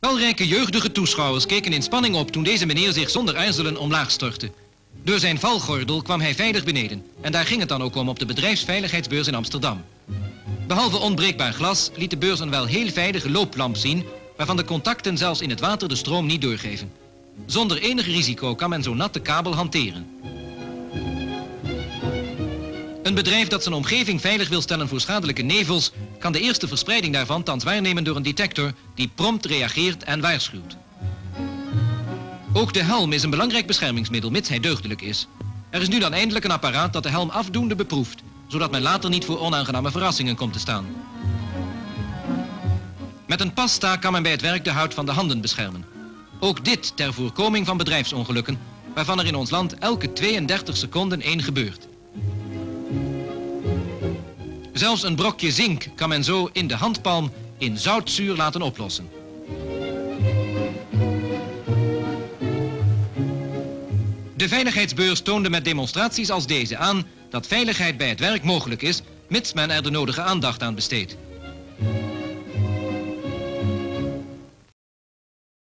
Talrijke jeugdige toeschouwers keken in spanning op toen deze meneer zich zonder aarzelen omlaag stortte. Door zijn valgordel kwam hij veilig beneden en daar ging het dan ook om op de bedrijfsveiligheidsbeurs in Amsterdam. Behalve onbreekbaar glas liet de beurs een wel heel veilige looplamp zien waarvan de contacten zelfs in het water de stroom niet doorgeven. Zonder enig risico kan men zo'n natte kabel hanteren. Een bedrijf dat zijn omgeving veilig wil stellen voor schadelijke nevels... kan de eerste verspreiding daarvan thans waarnemen door een detector... die prompt reageert en waarschuwt. Ook de helm is een belangrijk beschermingsmiddel, mits hij deugdelijk is. Er is nu dan eindelijk een apparaat dat de helm afdoende beproeft... zodat men later niet voor onaangename verrassingen komt te staan. Met een pasta kan men bij het werk de huid van de handen beschermen. Ook dit ter voorkoming van bedrijfsongelukken... waarvan er in ons land elke 32 seconden één gebeurt. Zelfs een brokje zink kan men zo in de handpalm in zoutzuur laten oplossen. De veiligheidsbeurs toonde met demonstraties als deze aan dat veiligheid bij het werk mogelijk is, mits men er de nodige aandacht aan besteedt.